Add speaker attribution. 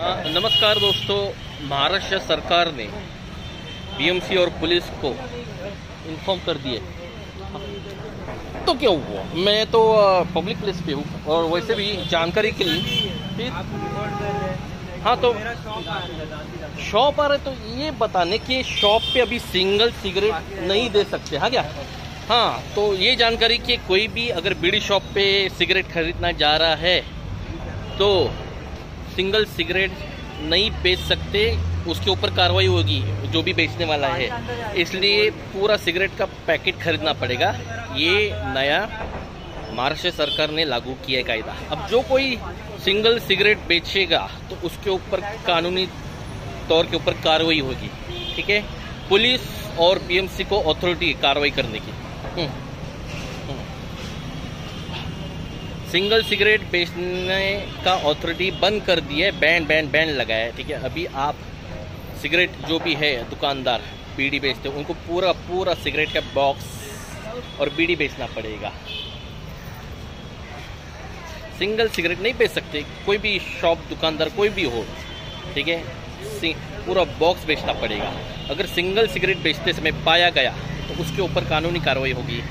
Speaker 1: नमस्कार दोस्तों, महाराष्ट्र सरकार ने बीएमसी और पुलिस को इन्फॉर्म कर दिए। तो क्या हुआ? मैं तो पब्लिक प्लेस पे हूँ और वैसे भी जानकारी के लिए हाँ तो शॉप आ रहे तो ये बताने कि शॉप पे अभी सिंगल सिगरेट नहीं दे सकते हाँ क्या? हाँ तो ये जानकारी कि कोई भी अगर बीड़ी शॉप पे सिगरेट खरीदना जा रहा है तो सिंगल सिगरेट नहीं बेच सकते, उसके ऊपर कार्रवाई होगी, जो भी बेचने वाला है। इसलिए पूरा सिगरेट का पैकेट खरीदना पड़ेगा। ये नया महाराष्ट्र सरकार ने लागू किया कायदा। अब जो कोई सिंगल सिगरेट बेचेगा तो उसके ऊपर कानूनी तौर के ऊपर कार्रवाई होगी। ठीक है? पुलिस और पीएमसी को अथॉरिटी कार्रवाई करने की। सिंगल सिगरेट बेचने का अथॉरिटी बंद कर दी है बैन बैन बैन लगाया है, ठीक है? अभी आप सिगरेट जो भी है, दुकानदार, बीड़ी बेचते हो, उनको पूरा पूरा सिगरेट का बॉक्स और बीड़ी बेचना पड़ेगा। सिंगल सिगरेट नहीं बेच सकते, कोई भी शॉप दुकानदार, कोई भी हो, ठीक है? पूरा बॉक्स बेचना पड़ेगा। अगर सिंगल सिगरेट बेचते समय पाया गया तो उसके ऊपर कानूनी कार्रवाई होगी।